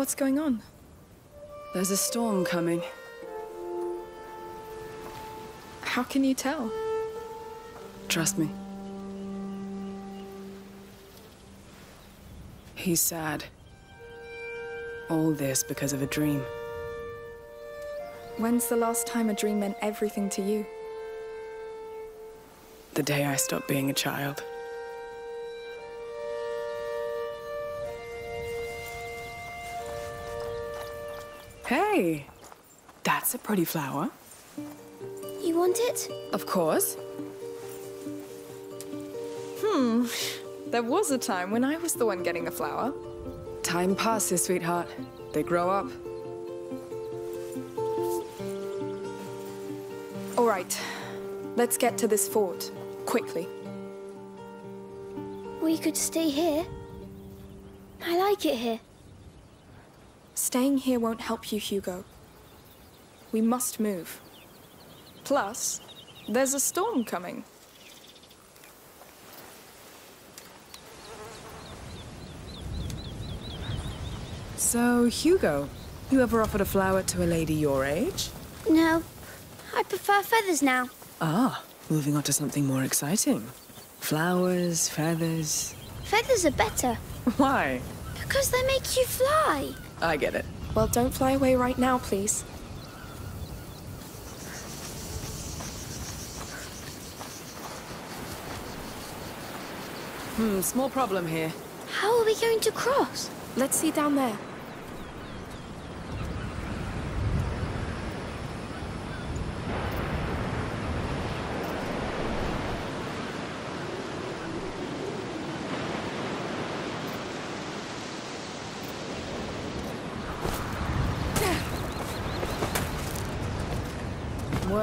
What's going on? There's a storm coming. How can you tell? Trust me. He's sad. All this because of a dream. When's the last time a dream meant everything to you? The day I stopped being a child. Hey! That's a pretty flower. You want it? Of course. Hmm. There was a time when I was the one getting the flower. Time passes, sweetheart. They grow up. All right. Let's get to this fort. Quickly. We could stay here. I like it here. Staying here won't help you, Hugo. We must move. Plus, there's a storm coming. So, Hugo, you ever offered a flower to a lady your age? No, I prefer feathers now. Ah, moving on to something more exciting. Flowers, feathers. Feathers are better Why? because they make you fly. I get it. Well, don't fly away right now, please. Hmm, small problem here. How are we going to cross? Let's see down there.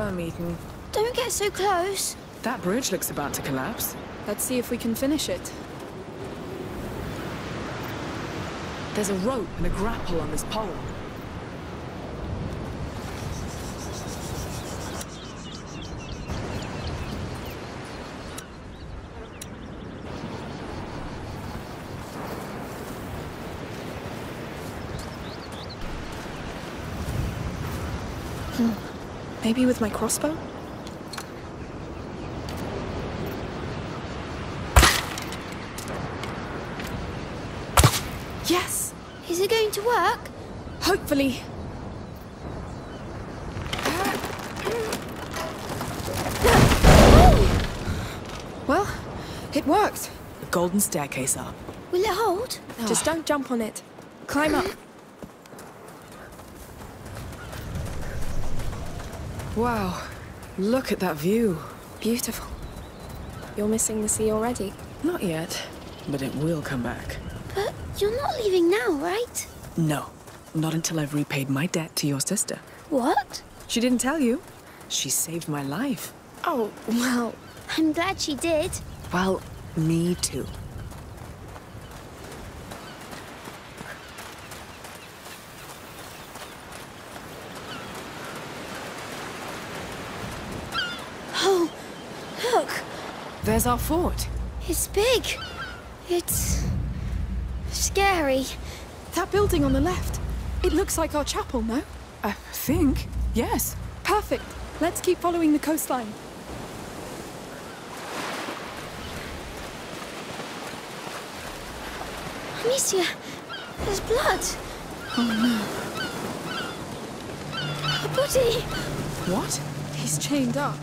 Worm eaten. Don't get so close. That bridge looks about to collapse. Let's see if we can finish it. There's a rope and a grapple on this pole. Maybe with my crossbow? Yes! Is it going to work? Hopefully. Well, it worked. A golden staircase up. Will it hold? Just don't jump on it. Climb up. Wow, look at that view. Beautiful. You're missing the sea already. Not yet, but it will come back. But you're not leaving now, right? No, not until I've repaid my debt to your sister. What? She didn't tell you. She saved my life. Oh, well, I'm glad she did. Well, me too. Oh, look. There's our fort. It's big. It's... scary. that building on the left. It looks like our chapel, no? I think, yes. Perfect. Let's keep following the coastline. Amicia, there's blood. Oh no. A body. What? He's chained up.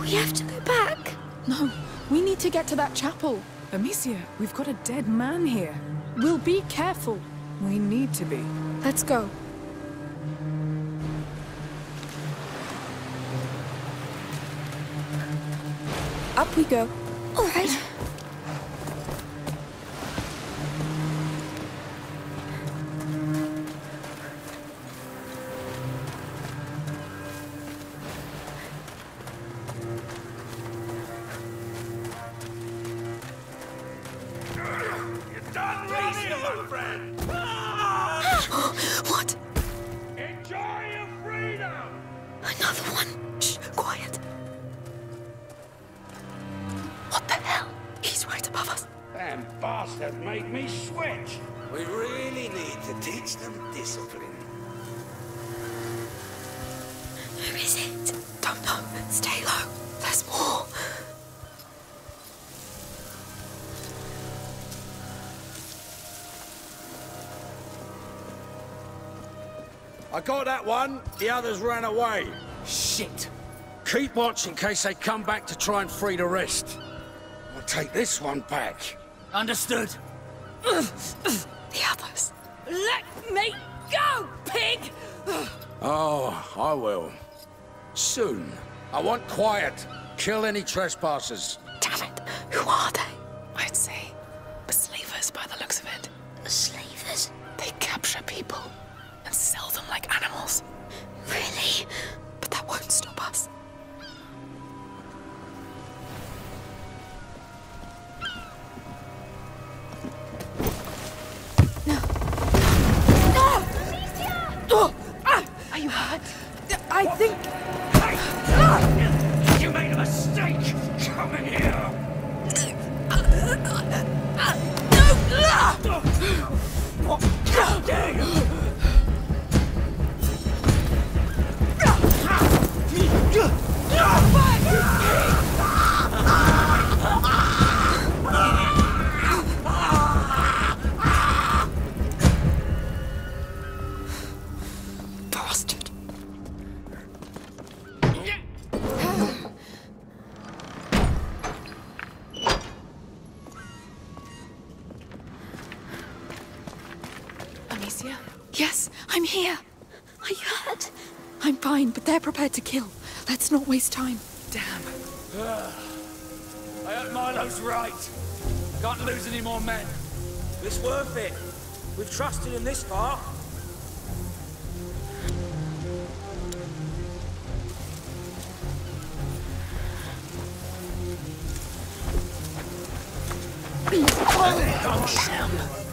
We have to go back. No, we need to get to that chapel. Amicia, we've got a dead man here. We'll be careful. We need to be. Let's go. Up we go. All right. I got that one. The others ran away. Shit! Keep watch in case they come back to try and free the rest. I'll take this one back. Understood. The others. Let me go, pig! Oh, I will. Soon. I want quiet. Kill any trespassers. Damn it. Who are they? It's worth it. We've trusted him this far.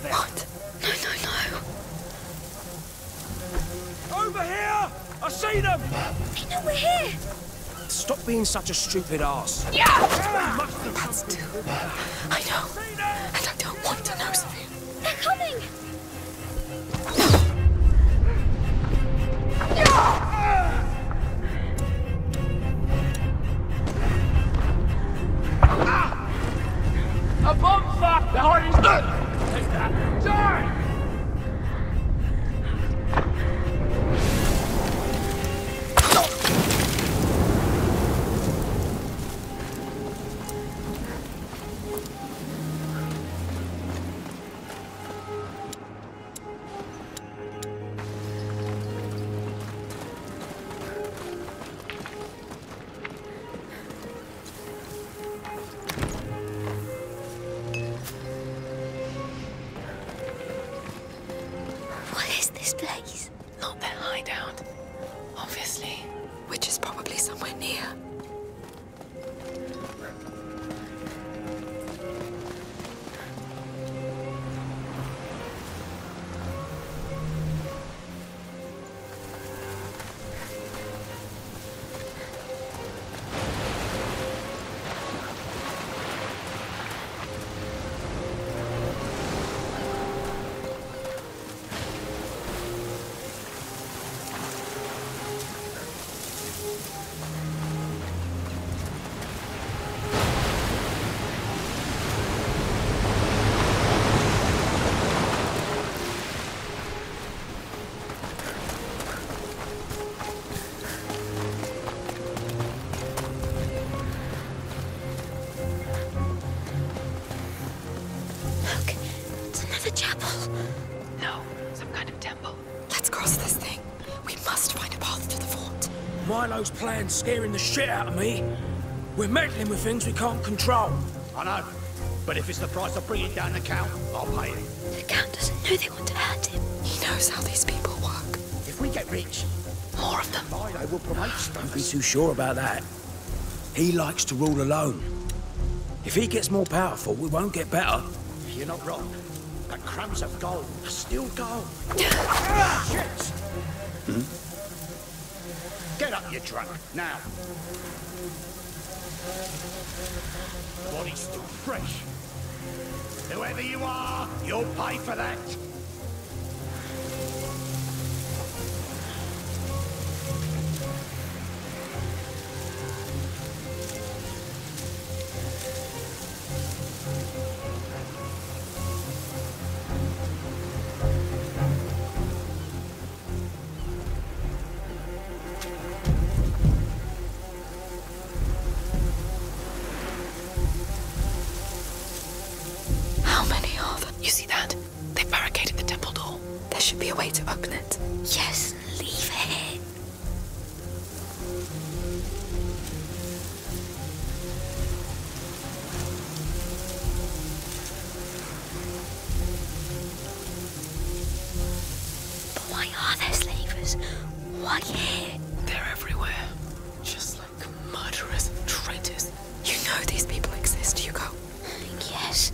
What? No, no, no. Over here! I see them! They know we're here. Stop being such a stupid ass. Yeah! That's two. I know. And I don't want to know, A bonfire behind his Take that! Milo's plan's scaring the shit out of me. We're meddling with things we can't control. I know. But if it's the price of bringing down the Count, I'll pay it. The Count doesn't know they want to hurt him. He knows how these people work. If we get rich, More of them. Milo will promote Don't be too sure about that. He likes to rule alone. If he gets more powerful, we won't get better. You're not wrong. But crumbs of gold are still gold. Ah, Shit! Get up, you drunk. Now. Body's still fresh. Whoever you are, you'll pay for that. monsters. Why? They're everywhere. Just like murderers and traitors. You know these people exist, Hugo. Yes,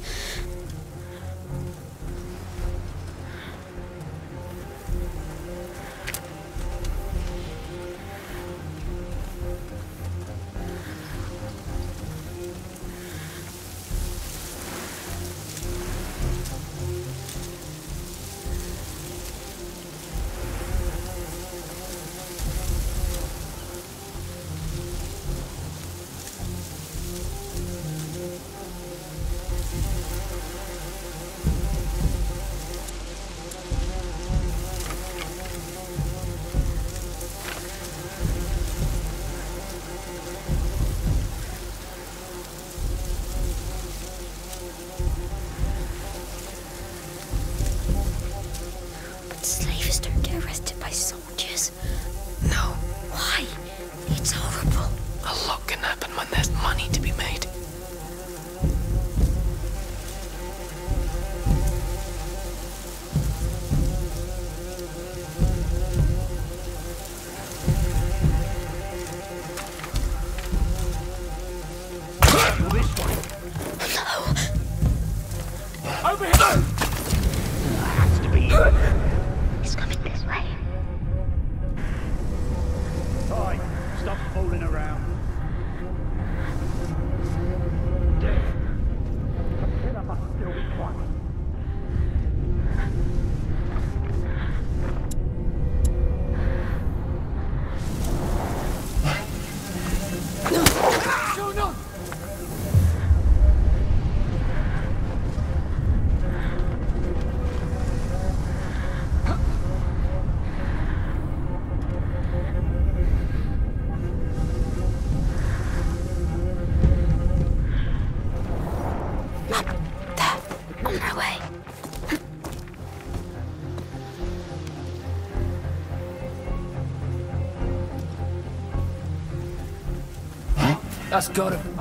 That's gotta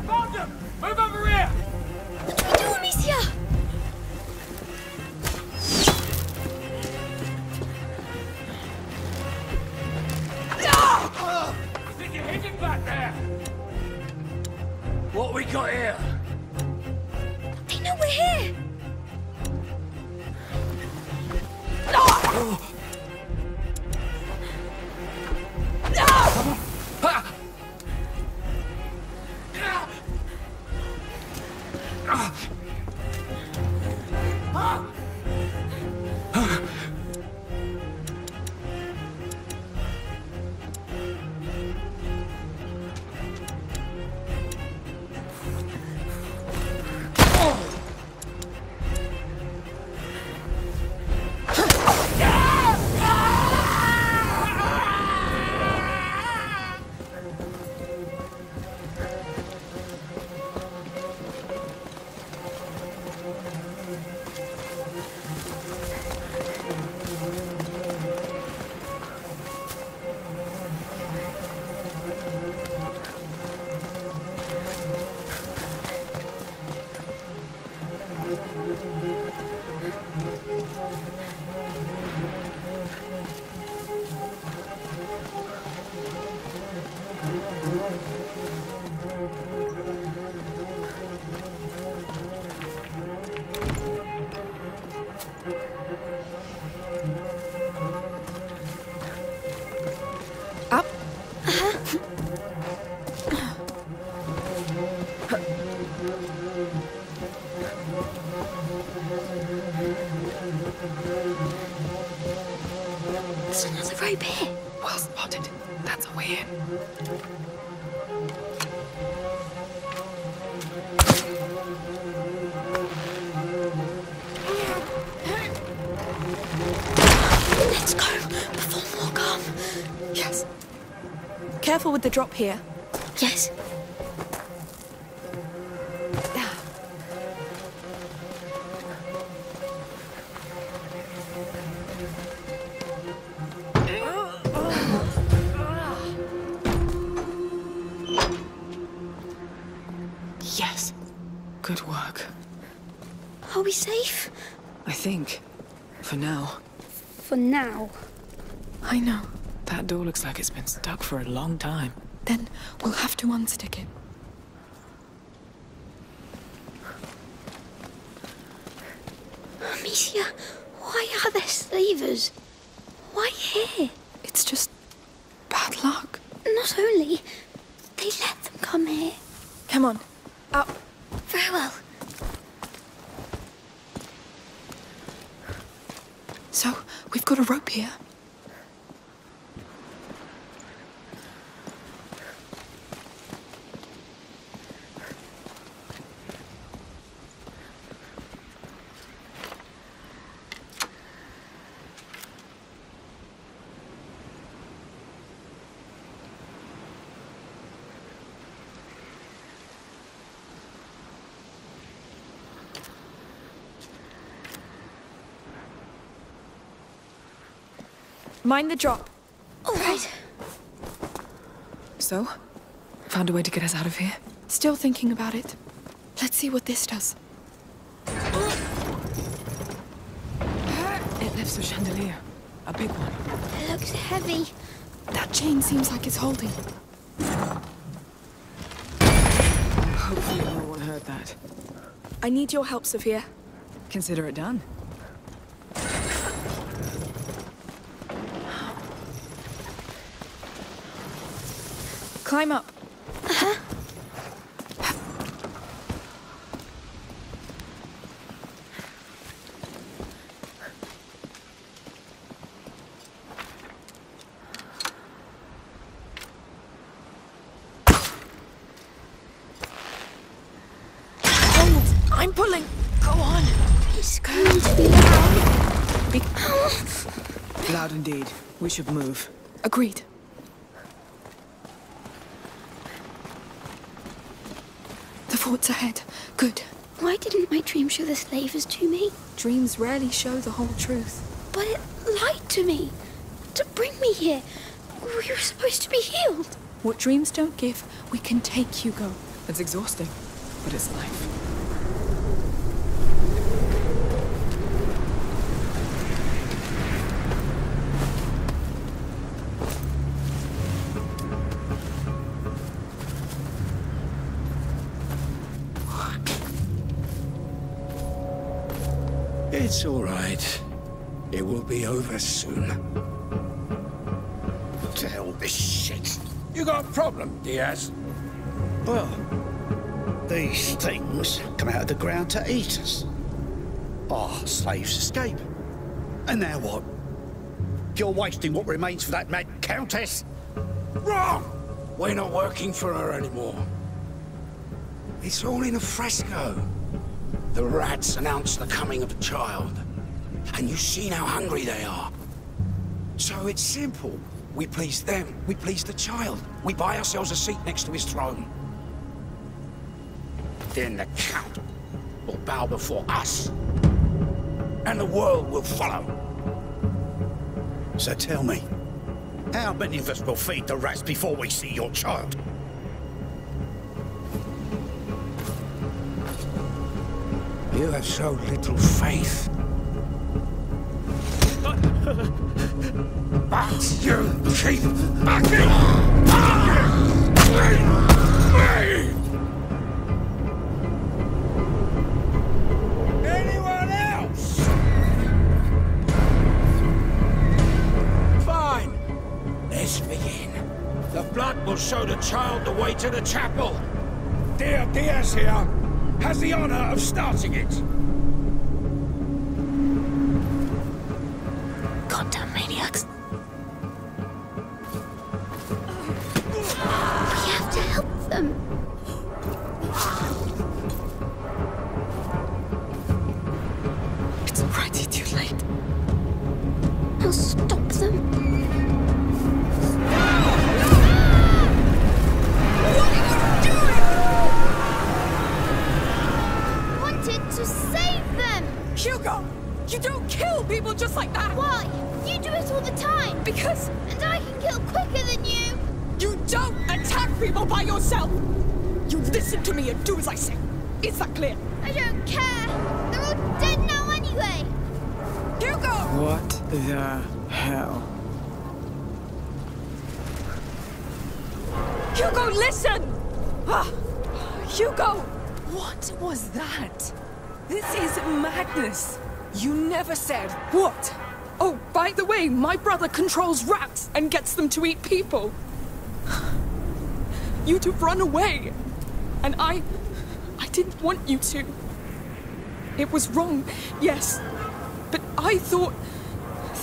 the drop here? Yes. For a long time. Then we'll have to unstick it. Amicia, why are there slavers? Why here? It's just bad luck. Not only, they let them come here. Come on. Up. Very well. So, we've got a rope here. Mind the drop. All right. So? Found a way to get us out of here? Still thinking about it. Let's see what this does. It lifts a chandelier. A big one. It looks heavy. That chain seems like it's holding. Hopefully no one heard that. I need your help, Sophia. Consider it done. Climb up. Hold! I'm pulling! Go on! It's going to be loud. Be Loud indeed. We should move. Agreed. The fort's ahead. Good. Why didn't my dream show the slavers to me? Dreams rarely show the whole truth. But it lied to me. To bring me here. We were supposed to be healed. What dreams don't give, we can take, Hugo. It's exhausting, but it's life. It's all right. It will be over soon. What the hell, this shit? You got a problem, Diaz? Well, these things come out of the ground to eat us. Our slaves escape. And now what? You're wasting what remains for that mad countess? Wrong! We're not working for her anymore. It's all in a fresco. The rats announced the coming of a child. And you've seen how hungry they are. So it's simple. We please them, we please the child. We buy ourselves a seat next to his throne. Then the Count will bow before us. And the world will follow. So tell me, how many of us will feed the rats before we see your child? You have so little faith. but you keep backing me! Anyone else? Fine. Let's begin. The blood will show the child the way to the chapel. Dear Diaz here has the honor of starting it. Goddamn maniacs. We have to help them. It's already too late. I'll stop them. Madness. You never said. What? Oh, by the way, my brother controls rats and gets them to eat people. You'd have run away. And I. I didn't want you to. It was wrong, yes. But I thought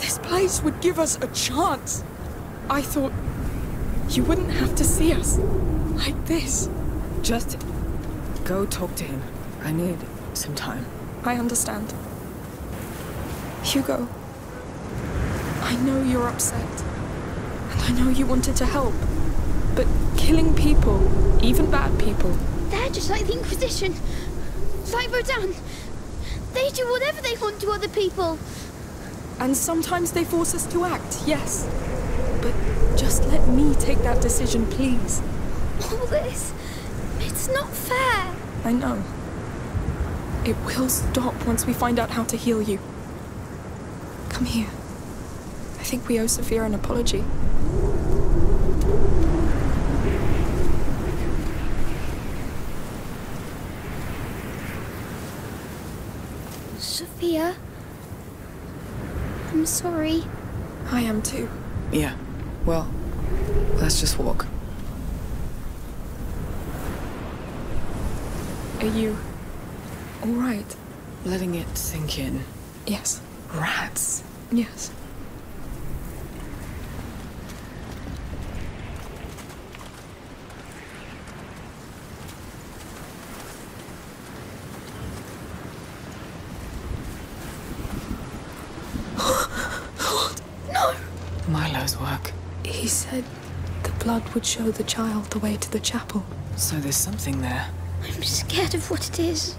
this place would give us a chance. I thought you wouldn't have to see us like this. Just go talk to him. I need some time. I understand. Hugo, I know you're upset. And I know you wanted to help. But killing people, even bad people, They're just like the Inquisition. Like Rodan. They do whatever they want to other people. and sometimes they force us to act, yes. But just let me take that decision, please. All this. It's not fair. I know. It will stop once we find out how to heal you. Come here. I think we owe Sophia an apology. Sophia. I'm sorry. I am too. Yeah. Well, let's just walk. Are you all right? Letting it sink in. Yes. Rats. Yes. No! Milo's work. He said the blood would show the child the way to the chapel. So there's something there. I'm scared of what it is.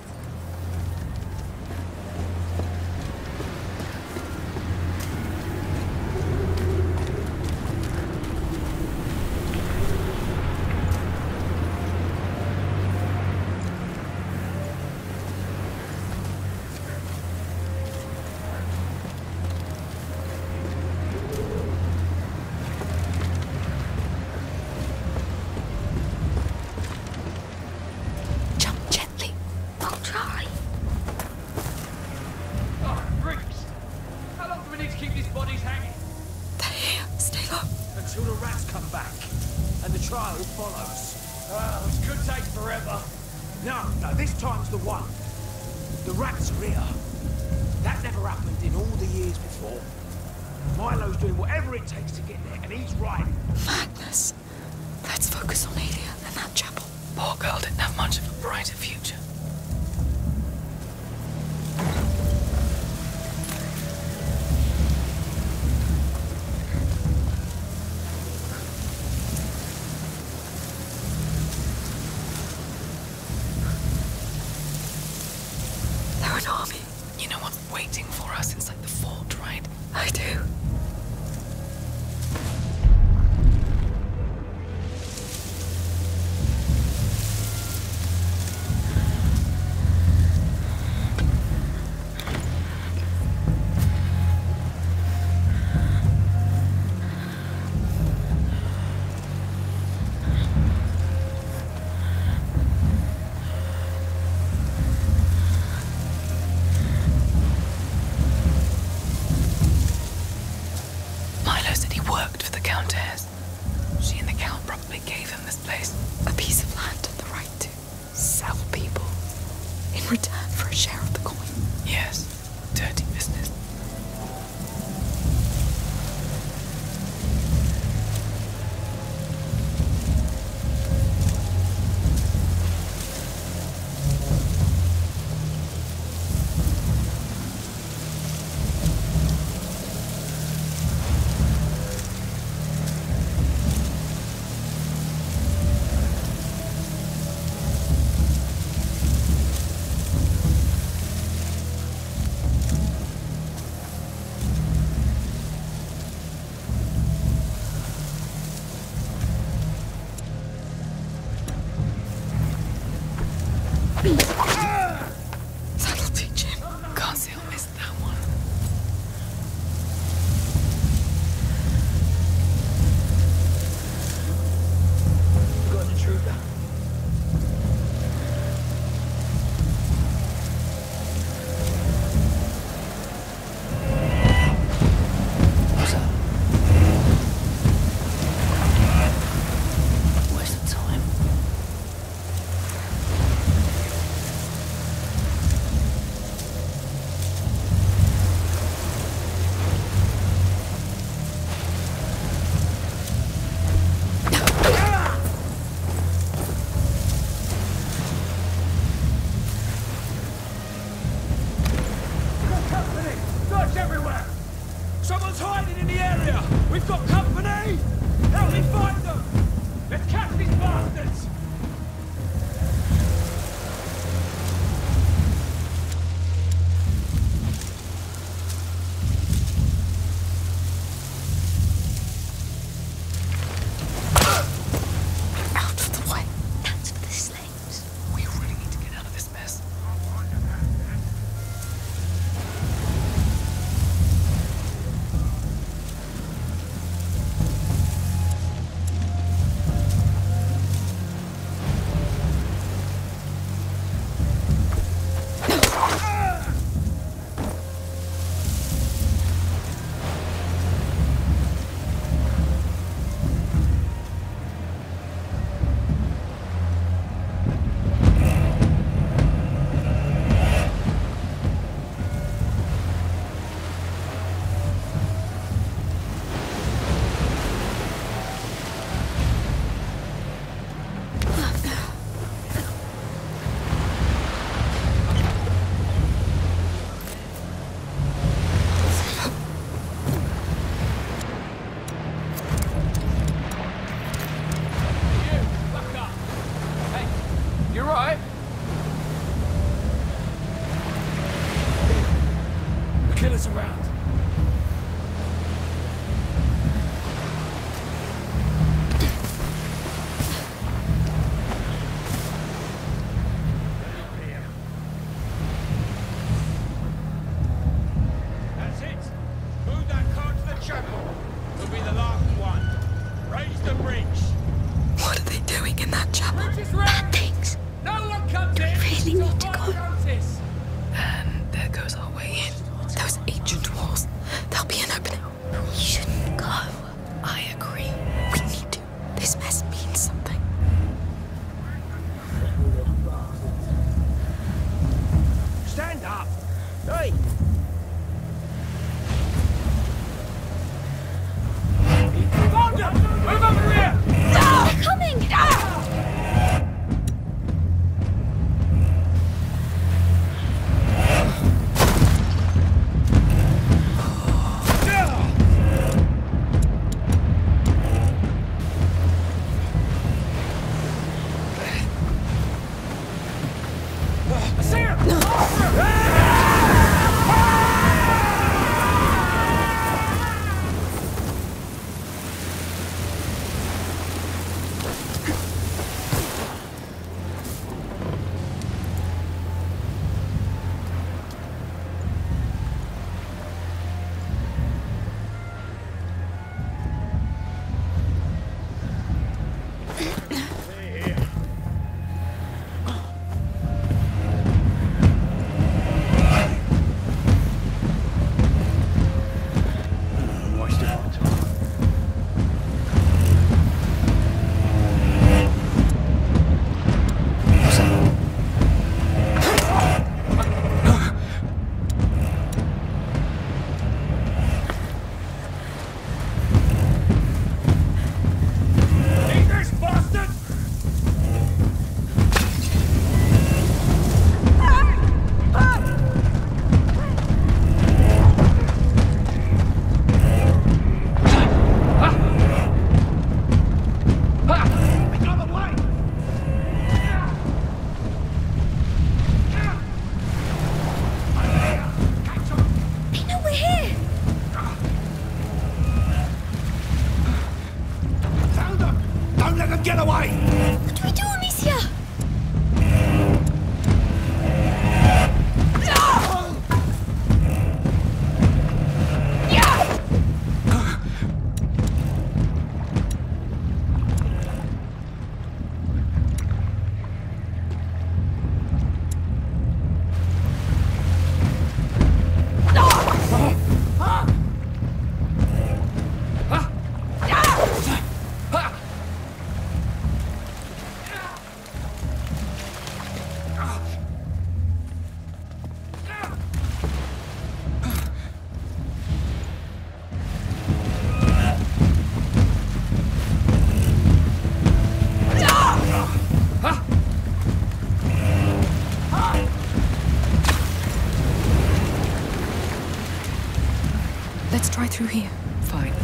Let's try through here. Fine.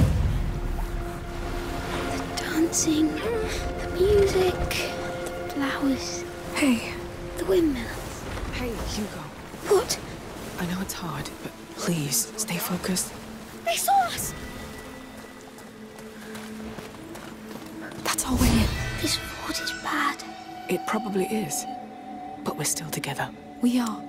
The dancing, the music, the flowers, Hey, the windmills. hey, Hugo. What? I know it's hard, but please stay focused. They saw us! That's our way in. This fort is bad. It probably is, but we're still together. We are.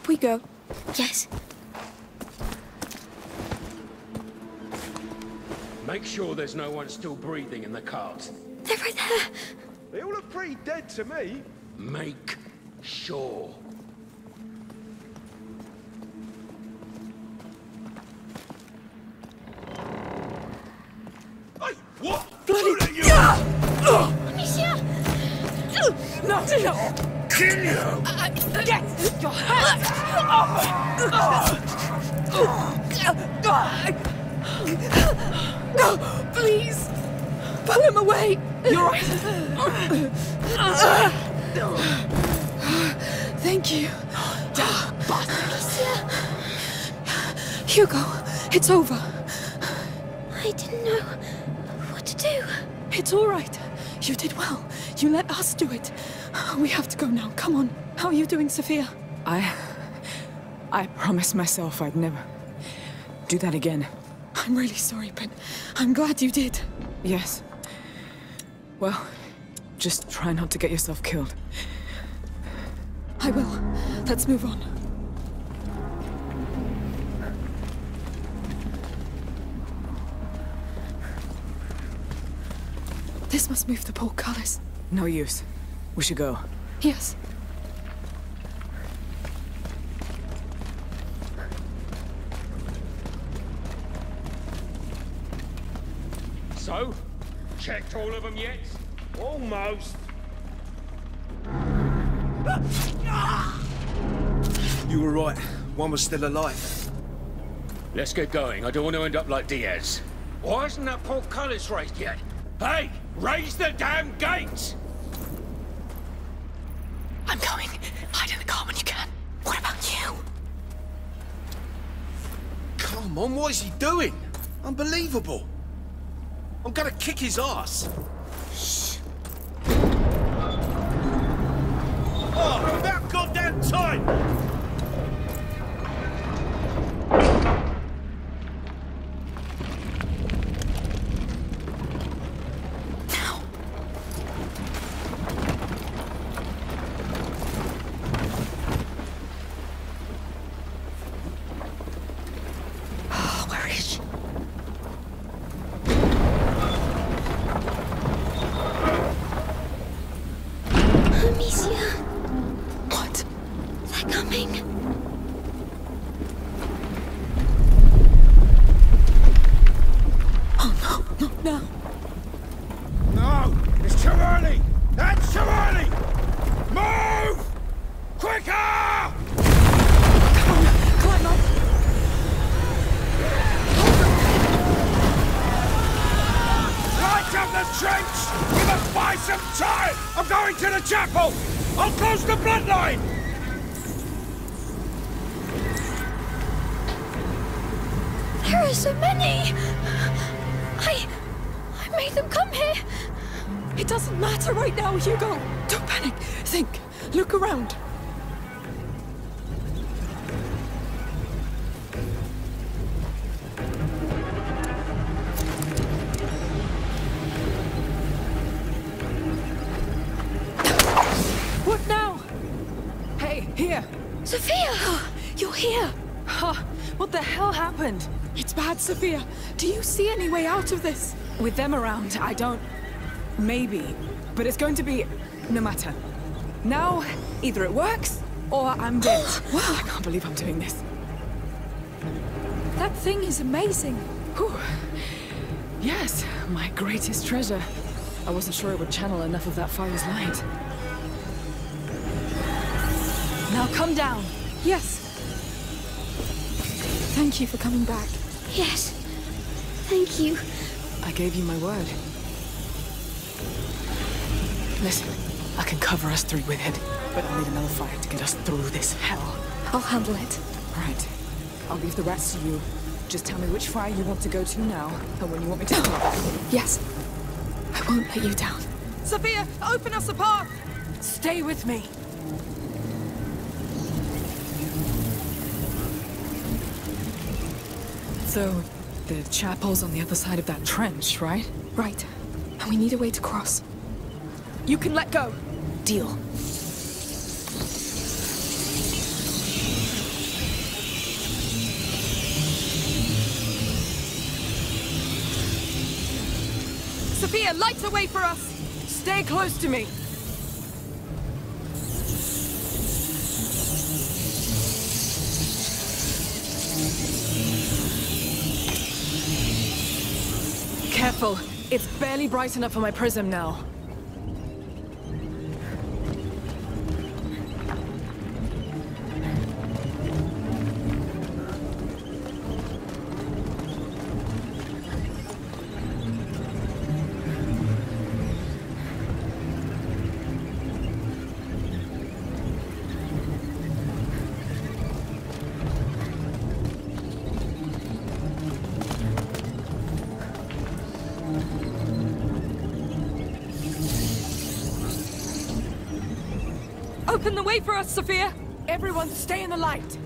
Up we go. Yes. Make sure there's no one still breathing in the cart. They're right there. They all look pretty dead to me. Make sure. Hey, what? Bloody- you! Ah! Amicia! Ah! No, no! Kill you! Get your hands off! No, please! Pull him away! You're right. Thank you. Amicia! Hugo, it's over. I didn't know what to do. It's all right. You did well. You let us do it. We have to go now. Come on. How are you doing, Sophia? I. I promised myself I'd never do that again. I'm really sorry, but I'm glad you did. Yes. Well, just try not to get yourself killed. I will. Let's move on. This must move the portcullis. No use. We should go. Yes. So, checked all of them yet? Almost. You were right. One was still alive. Let's get going. I don't want to end up like Diaz. Why isn't that portcullis raised yet? Hey, raise the damn gates! I'm going. Hide in the car when you can. What about you? Come on, what is he doing? Unbelievable. I'm gonna kick his ass. Oh, about goddamn time! Chapel! I'll close the bloodline! There are so many! I... I made them come here! It doesn't matter right now, Hugo. Don't panic. Think. Look around. Sophia. Do you see any way out of this? With them around, I don't. Maybe. But it's going to be. No matter. Now, either it works, or I'm dead. wow. I can't believe I'm doing this. That thing is amazing. Whew. Yes, my greatest treasure. I wasn't sure it would channel enough of that fire's light. Now come down. Yes. Thank you for coming back. Yes. Thank you. I gave you my word. Listen, I can cover us three with it, but I'll need another fire to get us through this hell. I'll handle it. Right. I'll leave the rest to you. Just tell me which fire you want to go to now, and when you want me to start. Yes. I won't let you down. Sophia, open us a path! Stay with me. So, the chapel's on the other side of that trench, right? Right. And we need a way to cross. You can let go. Deal. Sophia, light the way for us! Stay close to me! Careful. It's barely bright enough for my prism now. Sophia! Everyone stay in the light.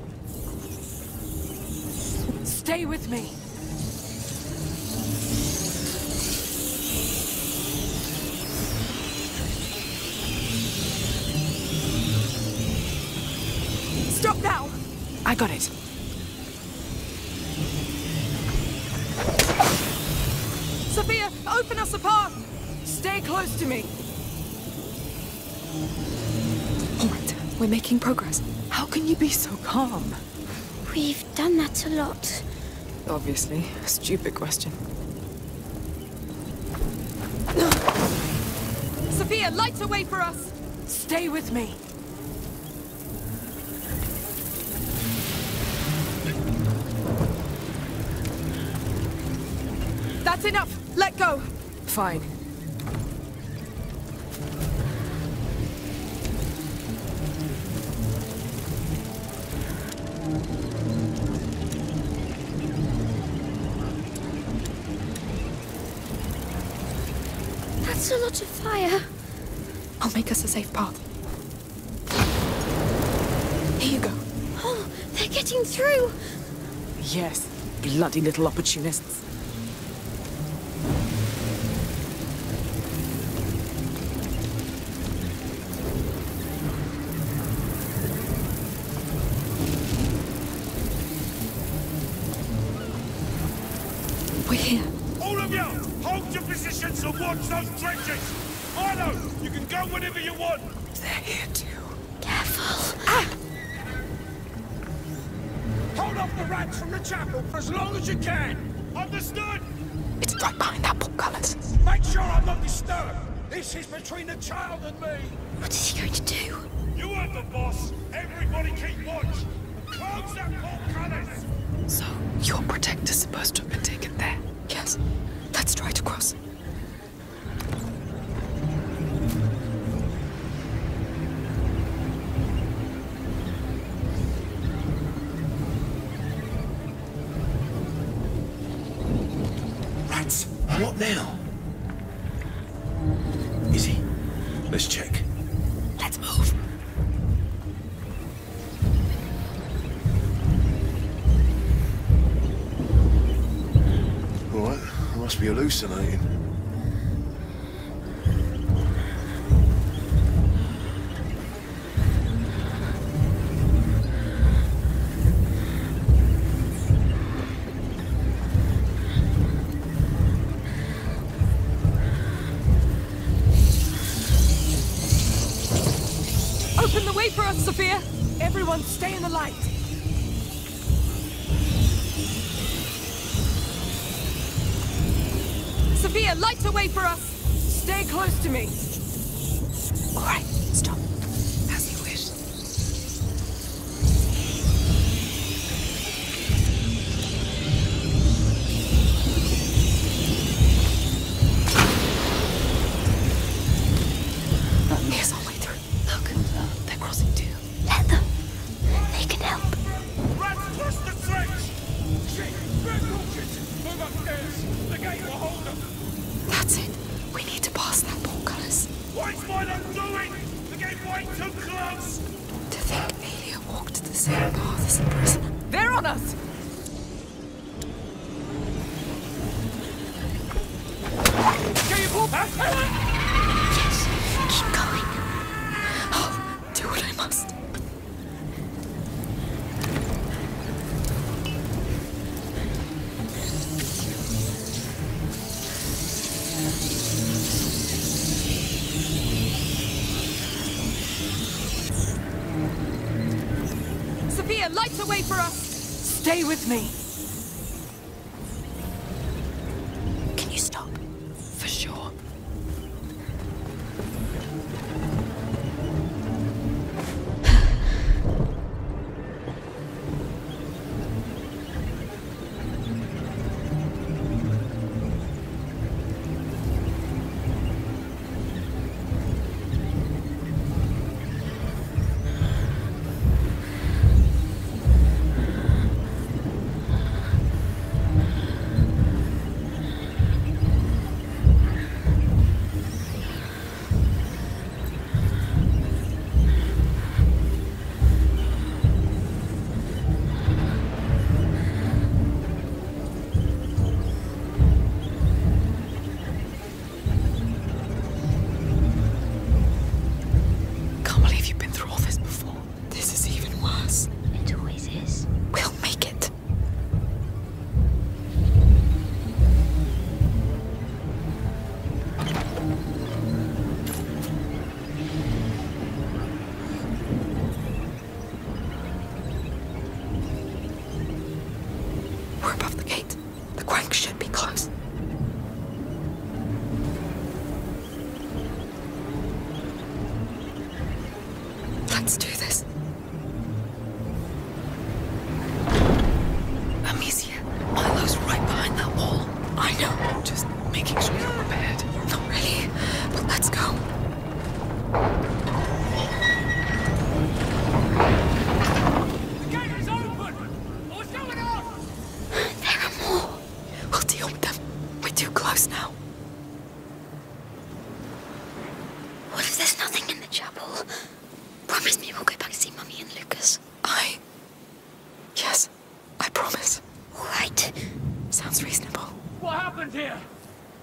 Obviously. Stupid question. Sophia, light a way for us! Stay with me. That's enough! Let go! Fine. Bloody little opportunists. Hallucinating. To me!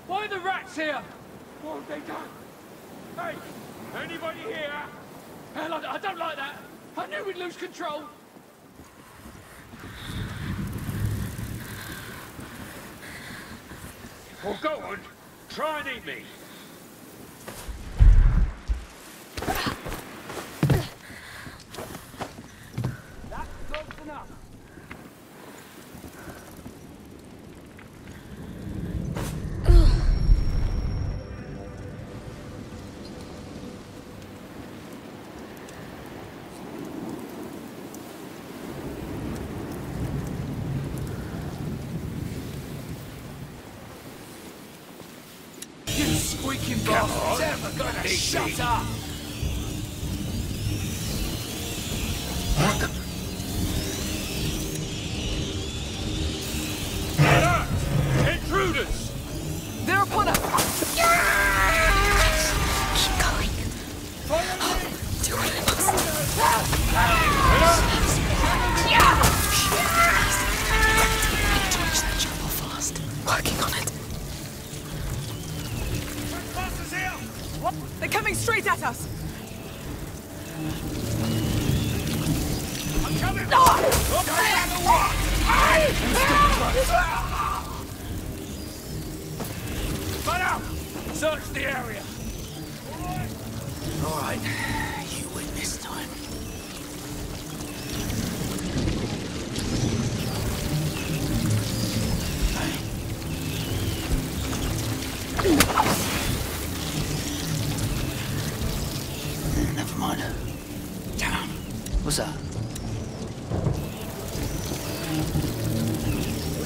Why are the rats here? What have they done? Hey, anybody here? Hell, I, don't like that. I knew we'd lose control. Well, go on. Try and eat me. Shut up!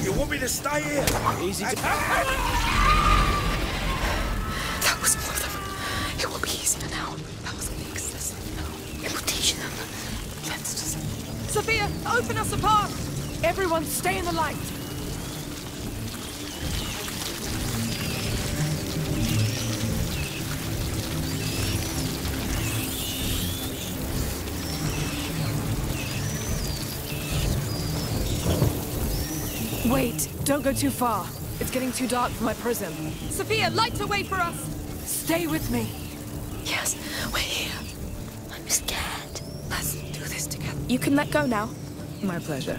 You want me to stay here? Easy to... That was one of them. It will be easier now. That was an excess. It will teach them. Let's just... Sophia, open us a path! Everyone stay in the light! Wait, don't go too far. It's getting too dark for my prism. Sophia, light the way for us! Stay with me. Yes, we're here. I'm scared. Let's do this together. You can let go now. My pleasure.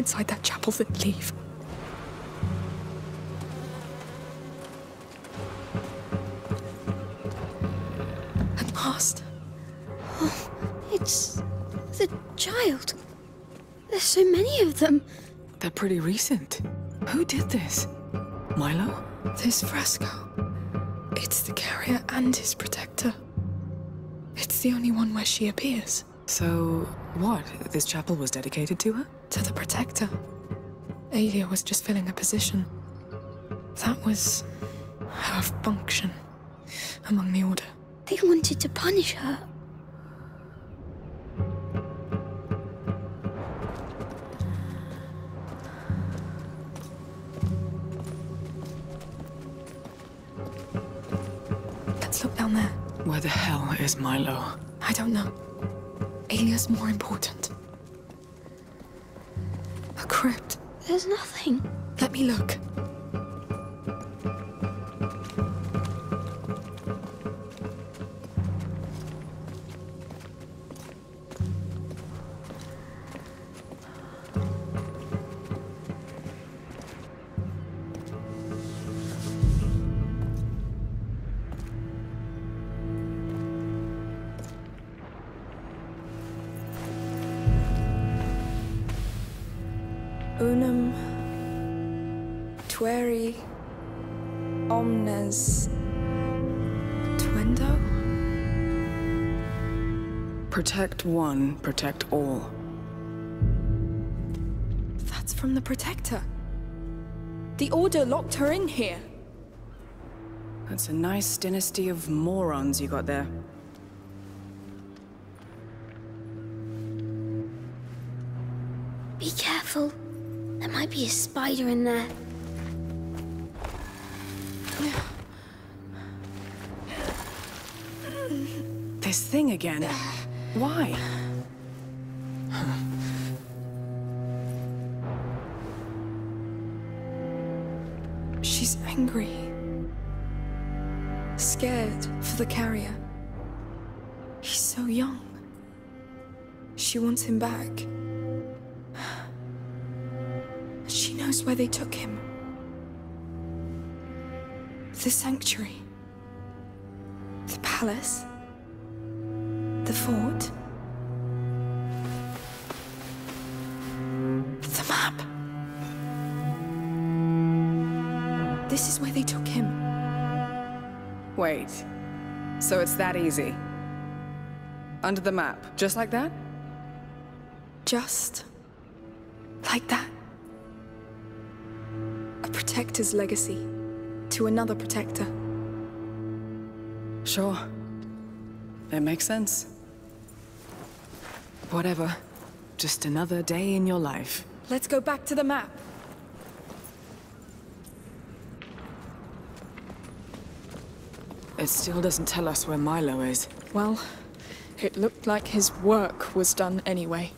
Inside that chapel then leave. At last. Oh, It's the child. There's so many of them. They're pretty recent. Who did this? Milo? This fresco. It's the carrier and his protector. It's the only one where she appears. So, what? This chapel was dedicated to her? To the protector. Aelia was just filling a position. That was her function among the Order. They wanted to punish her. Let's look down there. Where the hell is Milo? I don't know. Aelia's more important. A crypt. There's nothing. Let me look. Protect one, protect all. That's from the Protector. The Order locked her in here. That's a nice dynasty of morons you got there. Be careful. There might be a spider in there. This thing again. Why? She's angry. Scared for the carrier. He's so young. She wants him back. She knows where they took him. The sanctuary. The palace. The fort. The map. This is where they took him. Wait. So it's that easy? Under the map, just like that? Just like that. A protector's legacy to another protector. Sure. It makes sense. Whatever. Just another day in your life. Let's go back to the map. It still doesn't tell us where Milo is. Well, it looked like his work was done anyway.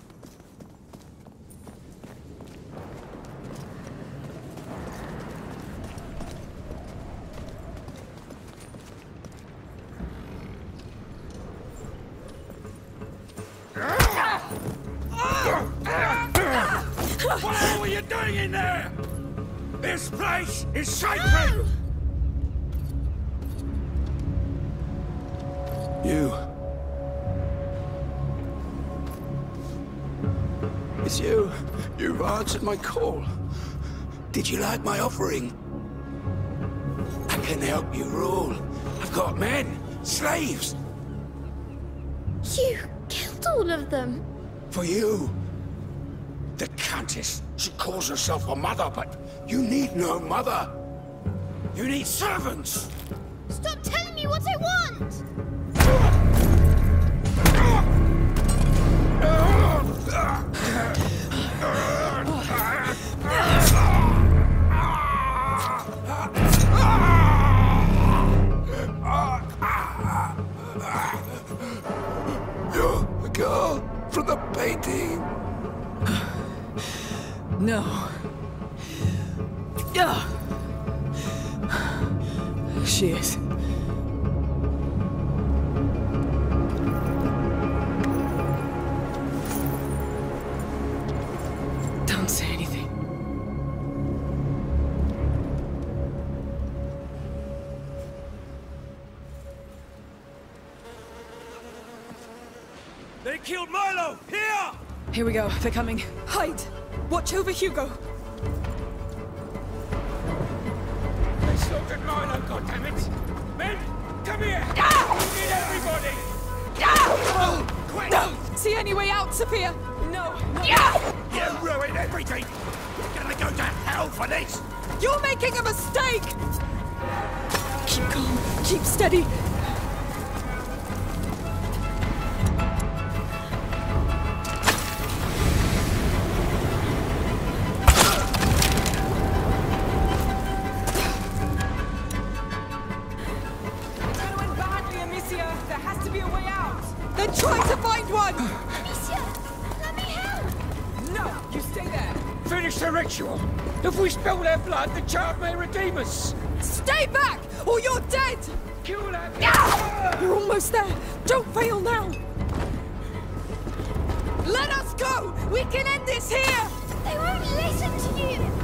you like my offering? I can help you rule. I've got men, slaves. You killed all of them. For you. The Countess, she calls herself a mother, but you need no mother. You need servants. They're coming. Hide! Watch over Hugo! It's here! They won't listen to you!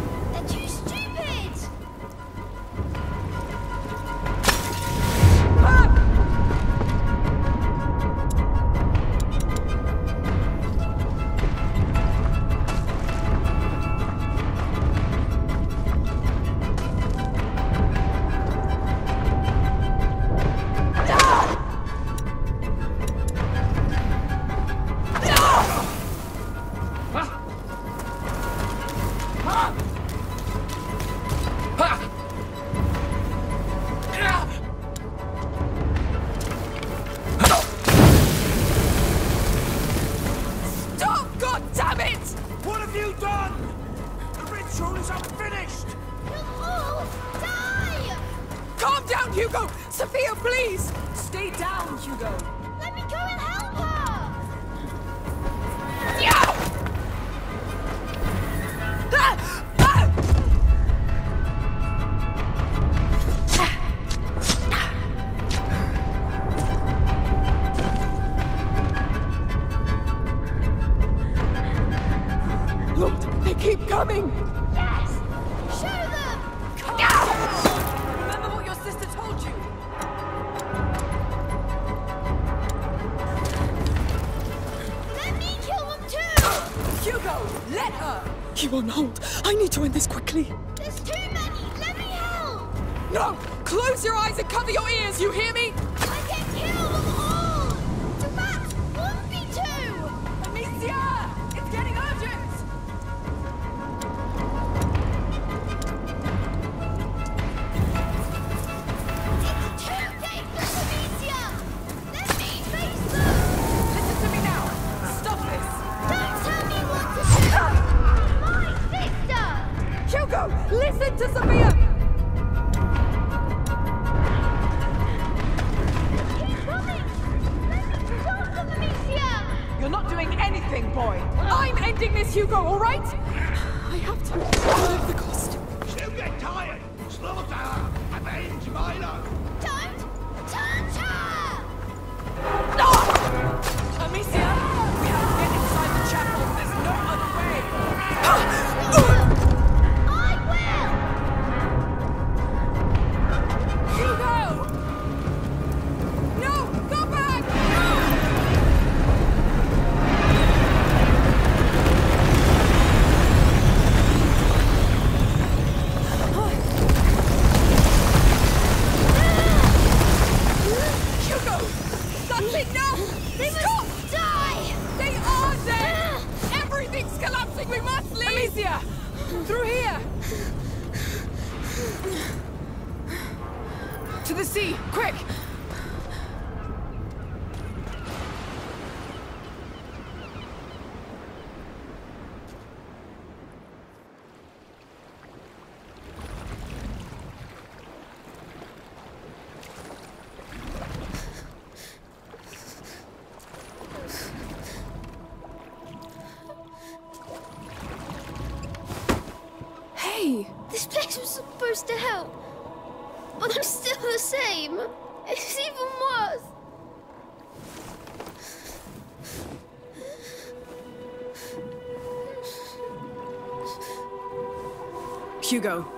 Hugo,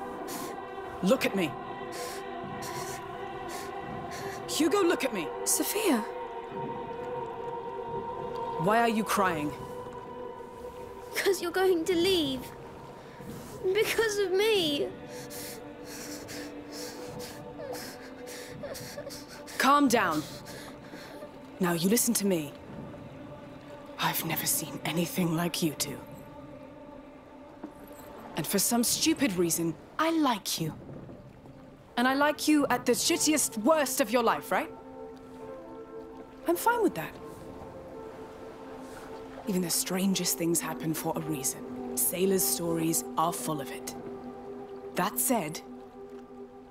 look at me. Hugo, look at me. Sophia. Why are you crying? Because you're going to leave. Because of me. Calm down. Now you listen to me. I've never seen anything like you two. And for some stupid reason, I like you. And I like you at the shittiest, worst of your life, right? I'm fine with that. Even the strangest things happen for a reason. Sailors' stories are full of it. That said,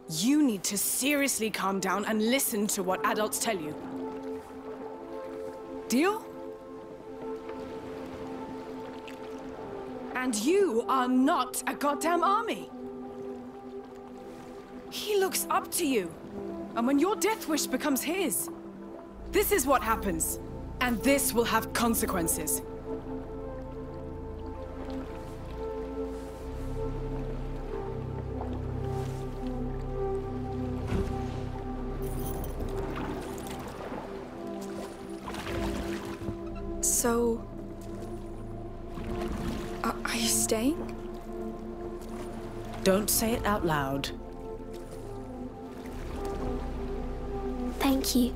you need to seriously calm down and listen to what adults tell you. Deal? And you are not a goddamn army. He looks up to you. And when your death wish becomes his, this is what happens. And this will have consequences. So. Don't say it out loud. Thank you.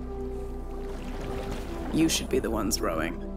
You should be the ones rowing.